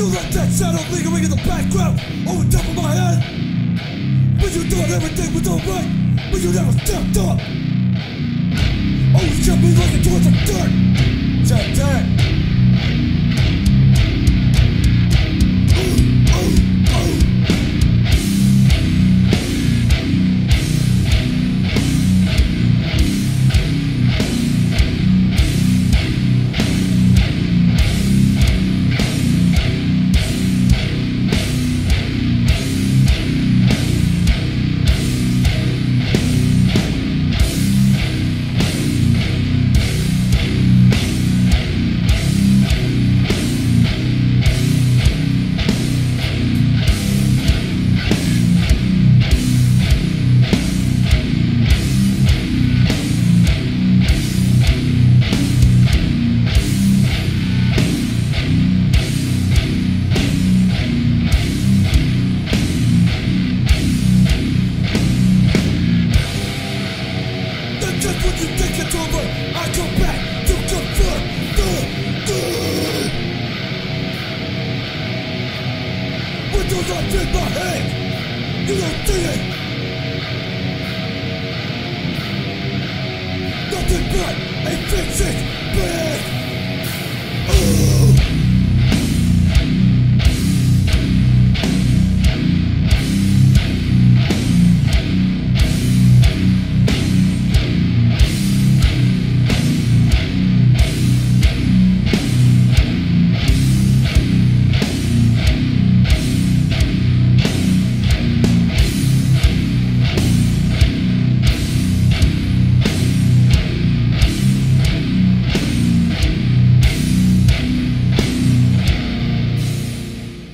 let that shadow lingering in the background over top of my head. But you thought everything was alright, but you never stepped up. Always kept me looking towards the dirt. You think it's over, I come back to confirm the good. With those in my head, you don't see it. Nothing but a beast.